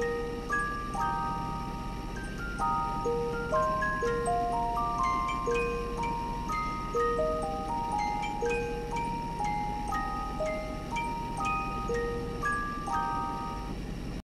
you